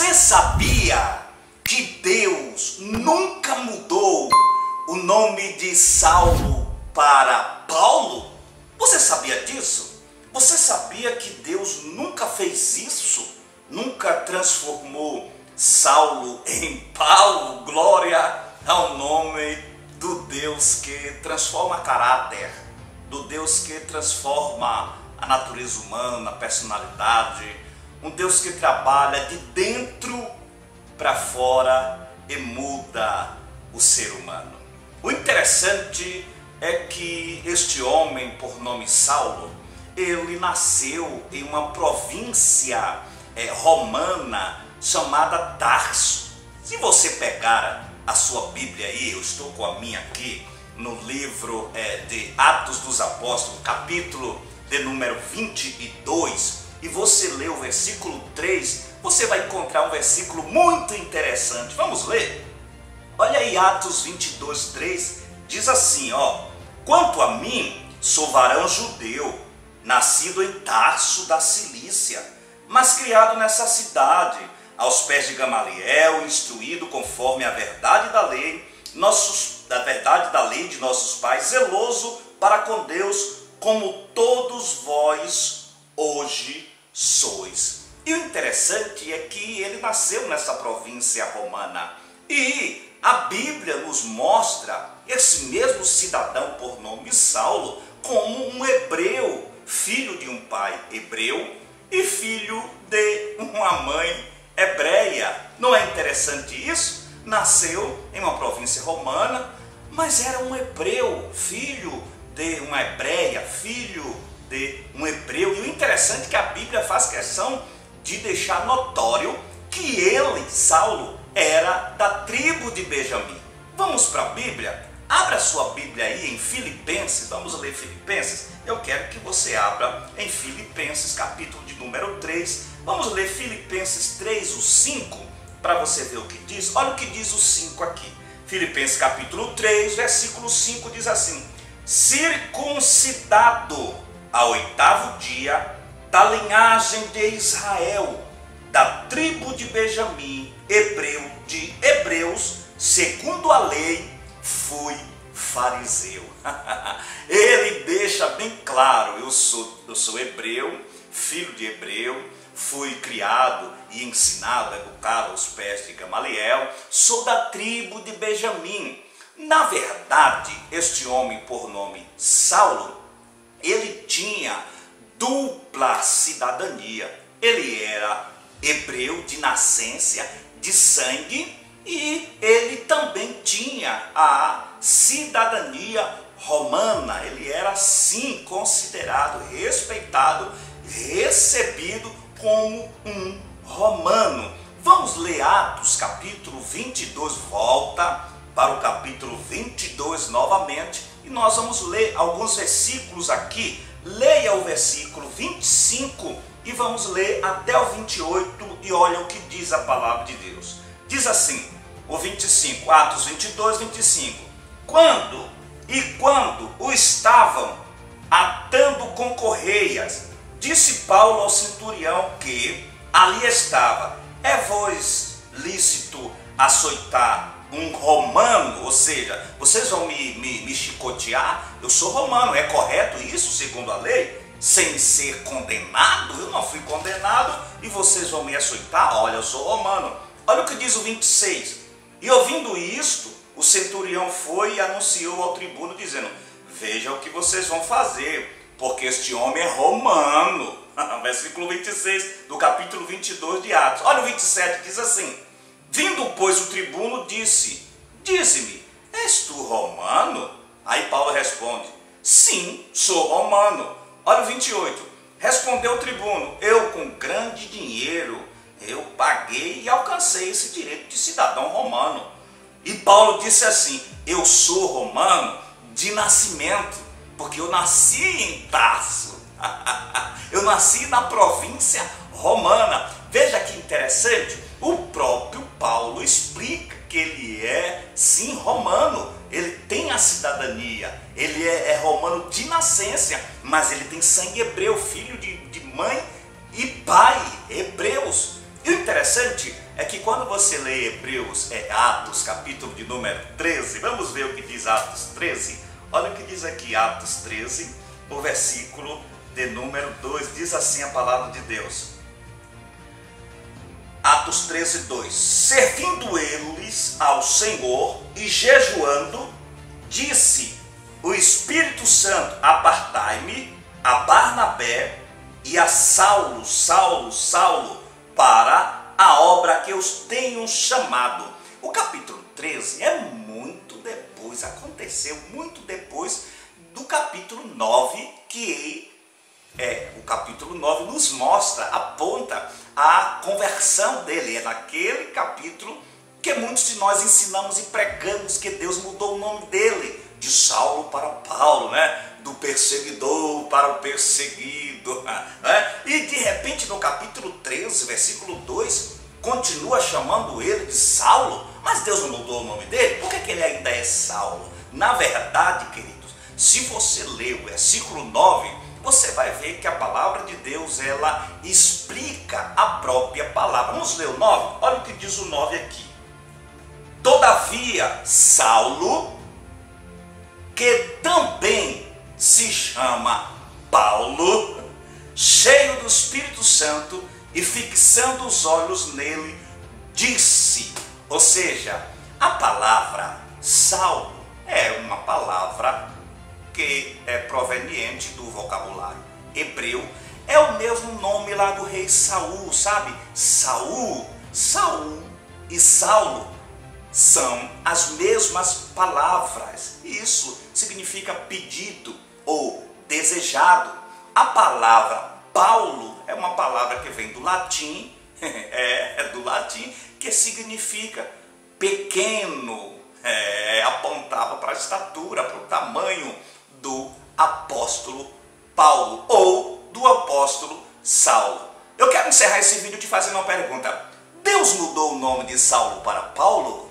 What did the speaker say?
Você sabia que Deus nunca mudou o nome de Saulo para Paulo? Você sabia disso? Você sabia que Deus nunca fez isso? Nunca transformou Saulo em Paulo? Glória ao nome do Deus que transforma caráter, do Deus que transforma a natureza humana, a personalidade um Deus que trabalha de dentro para fora e muda o ser humano. O interessante é que este homem, por nome Saulo, ele nasceu em uma província é, romana chamada Tarso. Se você pegar a sua Bíblia aí, eu estou com a minha aqui, no livro é, de Atos dos Apóstolos, capítulo de número 22, e você lê o versículo 3, você vai encontrar um versículo muito interessante. Vamos ler? Olha aí Atos 22, 3, diz assim, ó. Quanto a mim, sou varão judeu, nascido em Tarso da Cilícia, mas criado nessa cidade, aos pés de Gamaliel, instruído conforme a verdade da lei, nossos, da verdade da lei de nossos pais, zeloso para com Deus, como todos vós hoje sois. E o interessante é que ele nasceu nessa província romana. E a Bíblia nos mostra esse mesmo cidadão por nome Saulo como um hebreu, filho de um pai hebreu e filho de uma mãe hebreia. Não é interessante isso? Nasceu em uma província romana, mas era um hebreu, filho de uma hebreia, filho de um hebreu. E o interessante é que a Bíblia faz questão de deixar notório que ele, Saulo, era da tribo de Benjamim. Vamos para a Bíblia? Abra sua Bíblia aí em Filipenses, vamos ler Filipenses. Eu quero que você abra em Filipenses, capítulo de número 3. Vamos ler Filipenses 3, o 5, para você ver o que diz. Olha o que diz o 5 aqui. Filipenses capítulo 3, versículo 5 diz assim: Circuncidado ao oitavo dia, da linhagem de Israel, da tribo de Benjamim, hebreu de Hebreus, segundo a lei, fui fariseu. Ele deixa bem claro: eu sou, eu sou hebreu, filho de hebreu, fui criado e ensinado, educado aos pés de Gamaliel, sou da tribo de Benjamim. Na verdade, este homem por nome Saulo ele tinha dupla cidadania. Ele era hebreu de nascença, de sangue, e ele também tinha a cidadania romana. Ele era sim considerado, respeitado, recebido como um romano. Vamos ler Atos capítulo 22, volta para o capítulo 22 novamente e nós vamos ler alguns versículos aqui. Leia o versículo 25 e vamos ler até o 28 e olha o que diz a palavra de Deus. Diz assim, o 25, Atos 22, 25. Quando e quando o estavam atando com correias, disse Paulo ao centurião que ali estava, é vos lícito açoitar um romano, ou seja, vocês vão me, me, me chicotear, eu sou romano, é correto isso segundo a lei? Sem ser condenado? Eu não fui condenado e vocês vão me açoitar? Olha, eu sou romano. Olha o que diz o 26. E ouvindo isto, o centurião foi e anunciou ao tribuno, dizendo: Veja o que vocês vão fazer, porque este homem é romano. Versículo 26 do capítulo 22 de Atos. Olha o 27, diz assim: Vindo, pois, o tribuno disse: Dize-me, és tu romano? Aí Paulo responde: Sim, sou romano. Olha o 28. Respondeu o tribuno: Eu, com grande dinheiro, eu paguei e alcancei esse direito de cidadão romano. E Paulo disse assim: Eu sou romano de nascimento, porque eu nasci em Tarso. eu nasci na província romana. Veja que interessante o próprio Paulo explica que ele é, sim, romano, ele tem a cidadania, ele é, é romano de nascença, mas ele tem sangue hebreu, filho de, de mãe e pai hebreus. E o interessante é que quando você lê Hebreus, é Atos, capítulo de número 13, vamos ver o que diz Atos 13. Olha o que diz aqui Atos 13, o versículo de número 2, diz assim a palavra de Deus. Atos 13, 2. Servindo eles ao Senhor e jejuando, disse o Espírito Santo: Apartai-me a Barnabé e a Saulo, Saulo, Saulo, para a obra que eu os tenho chamado. O capítulo 13 é muito depois, aconteceu muito depois do capítulo 9, que é o capítulo 9 nos mostra, aponta a conversão dele. É naquele capítulo que muitos de nós ensinamos e pregamos que Deus mudou o nome dele de Saulo para Paulo, né? do perseguidor para o perseguido. Né? E de repente no capítulo 13, versículo 2, continua chamando ele de Saulo, mas Deus não mudou o nome dele, por que, que ele ainda é Saulo? Na verdade, queridos, se você ler o versículo 9, você vai ver que a palavra de Deus ela explica a própria palavra. Vamos ler o 9? Olha o que diz o 9 aqui. Todavia, Saulo, que também se chama Paulo, cheio do Espírito Santo e fixando os olhos nele, disse, ou seja, a palavra Saulo é uma palavra que é proveniente do vocabulário hebreu. É o mesmo nome lá do rei Saul, sabe? Saul, Saul e Saulo são as mesmas palavras. Isso significa pedido ou desejado. A palavra Paulo é uma palavra que vem do latim, é, é do latim, que significa pequeno, é, apontava para a estatura, para o tamanho apóstolo Paulo ou do apóstolo Saulo. Eu quero encerrar esse vídeo te fazendo uma pergunta. Deus mudou o nome de Saulo para Paulo?